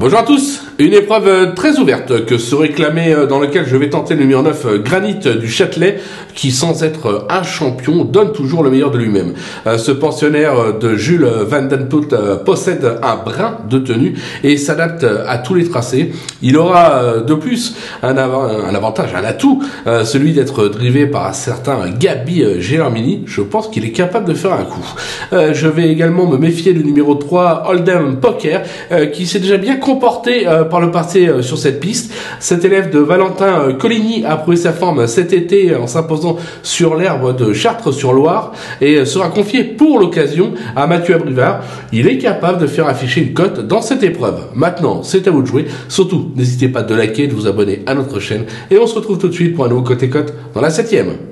Bonjour à tous, une épreuve euh, très ouverte que se réclamait euh, dans laquelle je vais tenter le numéro 9 euh, Granit du Châtelet qui sans être un champion donne toujours le meilleur de lui-même. Ce pensionnaire de Jules Van Den possède un brin de tenue et s'adapte à tous les tracés. Il aura de plus un, avantage, un atout, celui d'être drivé par un certain Gabi Gelormini. Je pense qu'il est capable de faire un coup. Je vais également me méfier du numéro 3 Oldham Poker qui s'est déjà bien comporté euh, par le passé euh, sur cette piste. Cet élève de Valentin euh, Coligny a prouvé sa forme cet été en s'imposant sur l'herbe de Chartres-sur-Loire et sera confié pour l'occasion à Mathieu Abrivard. Il est capable de faire afficher une cote dans cette épreuve. Maintenant, c'est à vous de jouer. Surtout, n'hésitez pas de liker, de vous abonner à notre chaîne et on se retrouve tout de suite pour un nouveau côté cote dans la septième.